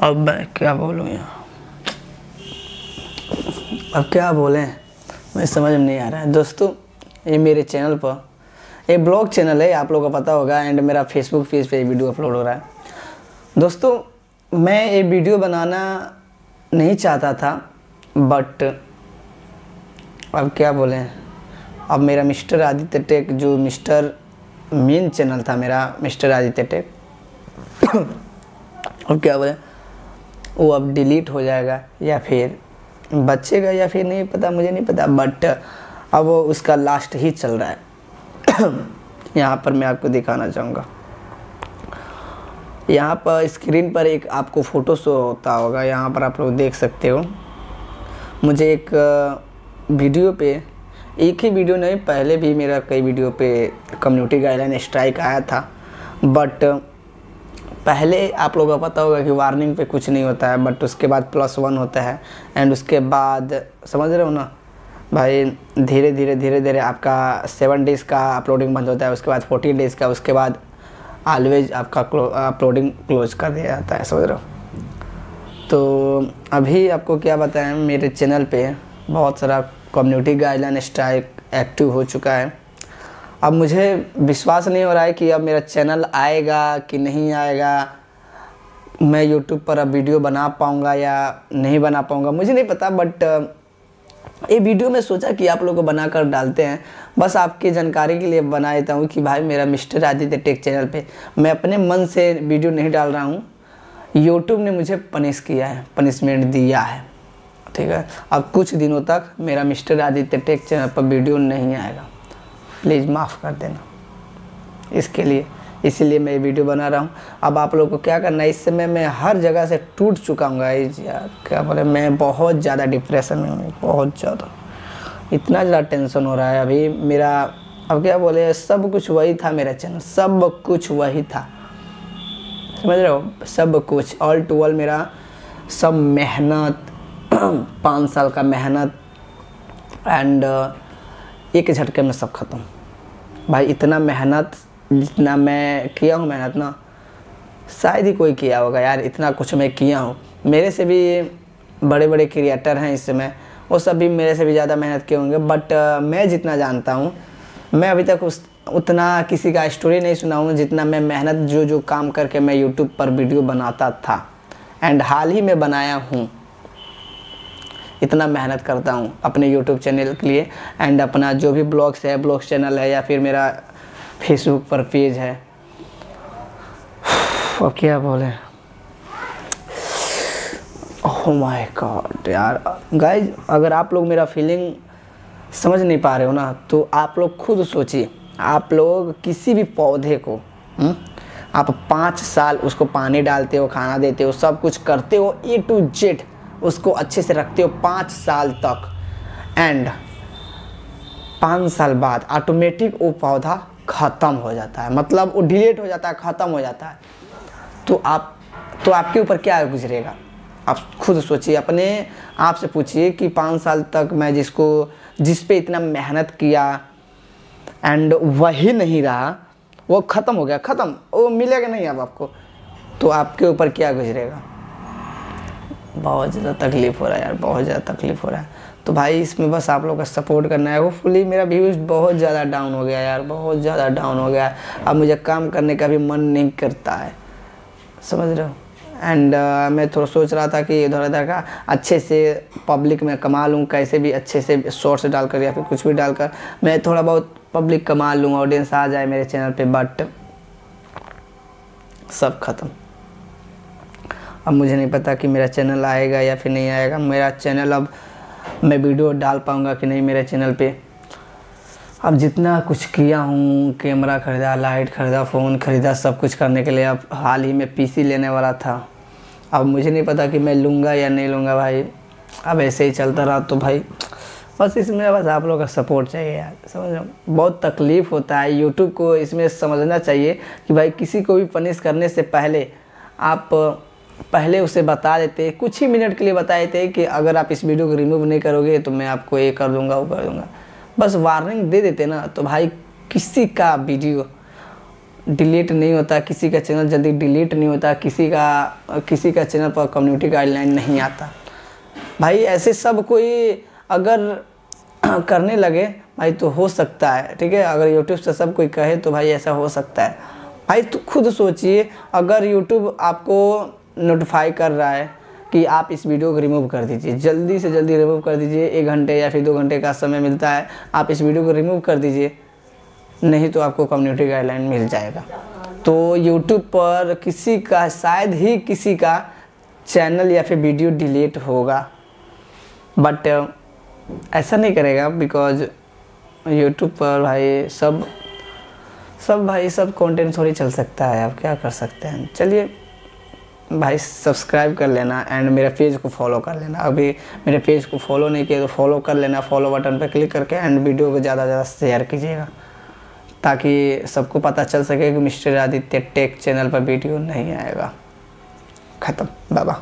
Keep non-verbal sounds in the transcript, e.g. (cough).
अब मैं क्या बोलूँ यहाँ अब क्या बोलें? मैं समझ में नहीं आ रहा है। दोस्तों, ये मेरे चैनल पर, ये ब्लॉग चैनल है, आप लोगों को पता होगा एंड मेरा फेसबुक पेज पे वीडियो अपलोड हो रहा है। दोस्तों, मैं ये वीडियो बनाना नहीं चाहता था बट अब क्या बोलें? अब मेरा मिस्टर आदित्य टेक जो मिस्टर मेन चैनल था मेरा मिस्टर आदित्य टेक (coughs) अब क्या बोले? वो अब डिलीट हो जाएगा या फिर बचेगा या फिर नहीं पता, मुझे नहीं पता बट अब वो उसका लास्ट ही चल रहा है। (coughs) यहाँ पर मैं आपको दिखाना चाहूँगा। यहाँ पर स्क्रीन पर एक आपको फ़ोटो शो होता होगा, यहाँ पर आप लोग देख सकते हो। मुझे एक वीडियो पे, एक ही वीडियो नहीं, पहले भी मेरा कई वीडियो पे कम्युनिटी गाइडलाइन स्ट्राइक आया था बट पहले आप लोगों को पता होगा कि वार्निंग पे कुछ नहीं होता है बट उसके बाद प्लस वन होता है एंड उसके बाद, समझ रहे हो ना? भाई, धीरे धीरे धीरे धीरे आपका सेवन डेज़ का अपलोडिंग बंद होता है, उसके बाद फोर्टीन डेज़ का, उसके बाद ऑलवेज आपका अपलोडिंग क्लोज कर दिया जाता है, समझ रहे हो? तो अभी आपको क्या बताएँ, मेरे चैनल पे बहुत सारा कम्युनिटी गाइडलाइन स्ट्राइक एक्टिव हो चुका है। अब मुझे विश्वास नहीं हो रहा है कि अब मेरा चैनल आएगा कि नहीं आएगा। मैं यूट्यूब पर अब वीडियो बना पाऊँगा या नहीं बना पाऊँगा, मुझे नहीं पता बट ये वीडियो में सोचा कि आप लोग को बना कर डालते हैं। बस आपकी जानकारी के लिए बना देता हूँ कि भाई मेरा मिस्टर आदित्य टेक चैनल पे, मैं अपने मन से वीडियो नहीं डाल रहा हूँ। यूट्यूब ने मुझे पनिश किया है पनिशमेंट दिया है, ठीक है? अब कुछ दिनों तक मेरा मिस्टर आदित्य टेक चैनल पर वीडियो नहीं आएगा। प्लीज़ माफ़ कर देना। इसके लिए, इसीलिए मैं ये वीडियो बना रहा हूँ। अब आप लोग को क्या करना है, इस समय मैं हर जगह से टूट चुका हूँ गाइज़ यार। क्या बोले, मैं बहुत ज़्यादा डिप्रेशन में हूँ बहुत ज़्यादा। इतना ज़्यादा टेंशन हो रहा है अभी मेरा, अब क्या बोले, सब कुछ वही था मेरा चैनल सब कुछ वही था। समझ रहे हो? सब कुछ ऑल टू ऑल मेरा, सब मेहनत, (clears throat) पाँच साल का मेहनत एंड एक झटके में सब ख़त्म। भाई, इतना मेहनत, जितना मैं किया हूँ मेहनत ना, शायद ही कोई किया होगा यार, इतना कुछ मैं किया हूँ। मेरे से भी बड़े बड़े क्रिएटर हैं इस समय, वो सब भी मेरे से भी ज़्यादा मेहनत किए होंगे बट मैं जितना जानता हूँ, मैं अभी तक उस, उतना किसी का स्टोरी नहीं सुना हूँ, जितना मैं मेहनत जो जो काम करके मैं यूट्यूब पर वीडियो बनाता था। एंड हाल ही में बनाया हूँ। इतना मेहनत करता हूँ अपने यूट्यूब चैनल के लिए एंड अपना जो भी ब्लॉग्स है ब्लॉग्स चैनल है या फिर मेरा फेसबुक पर पेज है। (sighs) अब क्या बोले? ओह माय गॉड यार। गाइज़ अगर आप लोग मेरा फीलिंग समझ नहीं पा रहे हो ना तो आप लोग खुद सोचिए। आप लोग किसी भी पौधे को हुँ? हम्म, आप पाँच साल उसको पानी डालते हो खाना देते हो सब कुछ करते हो ए टू जेड उसको अच्छे से रखते हो पाँच साल तक। एंड पाँच साल बाद ऑटोमेटिक वो पौधा ख़त्म हो जाता है। मतलब वो डिलीट हो जाता है, ख़त्म हो जाता है। तो आप तो आपके ऊपर क्या गुजरेगा? आप खुद सोचिए, अपने आप से पूछिए कि पाँच साल तक मैं जिसको, जिस पे इतना मेहनत किया एंड वही नहीं रहा, वो ख़त्म हो गया, ख़त्म, वो मिलेगा नहीं अब आपको। तो आपके ऊपर क्या गुजरेगा? बहुत ज़्यादा तकलीफ़ हो रहा है यार बहुत ज़्यादा तकलीफ़ हो रहा है। तो भाई इसमें बस आप लोग का सपोर्ट करना है। होपफुली मेरा व्यूज़ बहुत ज़्यादा डाउन हो गया यार बहुत ज़्यादा डाउन हो गया अब मुझे काम करने का भी मन नहीं करता है। समझ रहे हो? एंड uh, मैं थोड़ा सोच रहा था कि इधर उधर का अच्छे से पब्लिक में कमा लूँ कैसे भी अच्छे से शॉर्ट्स डालकर या फिर कुछ भी डालकर मैं थोड़ा बहुत पब्लिक कमा लूँ ऑडियंस आ जाए मेरे चैनल पे बट सब ख़त्म। अब मुझे नहीं पता कि मेरा चैनल आएगा या फिर नहीं आएगा। मेरा चैनल अब मैं वीडियो डाल पाऊँगा कि नहीं मेरे चैनल पे। अब जितना कुछ किया हूँ, कैमरा ख़रीदा, लाइट ख़रीदा, फ़ोन ख़रीदा, सब कुछ करने के लिए अब हाल ही में पीसी लेने वाला था। अब मुझे नहीं पता कि मैं लूँगा या नहीं लूँगा भाई। अब ऐसे ही चलता रहा तो भाई, बस इसमें बस आप लोग का सपोर्ट चाहिए यार। समझ बहुत तकलीफ़ होता है यूट्यूब को इसमें समझना चाहिए कि भाई किसी को भी पनिश करने से पहले आप पहले उसे बता देते, कुछ ही मिनट के लिए बता देते कि अगर आप इस वीडियो को रिमूव नहीं करोगे तो मैं आपको ये कर दूँगा, वो कर दूँगा। बस वार्निंग दे देते ना तो भाई किसी का वीडियो डिलीट नहीं होता, किसी का चैनल जल्दी डिलीट नहीं होता, किसी का किसी का चैनल पर कम्युनिटी गाइडलाइन नहीं आता। भाई ऐसे सब कोई अगर (clears throat) करने लगे, भाई तो हो सकता है, ठीक है? अगर यूट्यूब से सब कोई कहे तो भाई ऐसा हो सकता है। भाई तो खुद सोचिए, अगर यूट्यूब आपको नोटिफाई कर रहा है कि आप इस वीडियो को रिमूव कर दीजिए। जल्दी से जल्दी रिमूव कर दीजिए। एक घंटे या फिर दो घंटे का समय मिलता है। आप इस वीडियो को रिमूव कर दीजिए। नहीं तो आपको कम्युनिटी गाइडलाइन मिल जाएगा। तो यूट्यूब पर किसी का, शायद ही किसी का चैनल या फिर वीडियो डिलीट होगा। बट ऐसा नहीं करेगा बिकॉज़ यूट्यूब पर भाई सब सब भाई सब कंटेंट थोड़ी चल सकता है। आप क्या कर सकते हैं? चलिए भाई सब्सक्राइब कर लेना एंड मेरे पेज को फॉलो कर लेना। अभी मेरे पेज को फॉलो नहीं किया तो फॉलो कर लेना, फॉलो बटन पर क्लिक करके एंड वीडियो को ज़्यादा से ज़्यादा शेयर कीजिएगा, ताकि सबको पता चल सके कि मिस्टर आदित्य टेक चैनल पर वीडियो नहीं आएगा। ख़त्म। बाबा।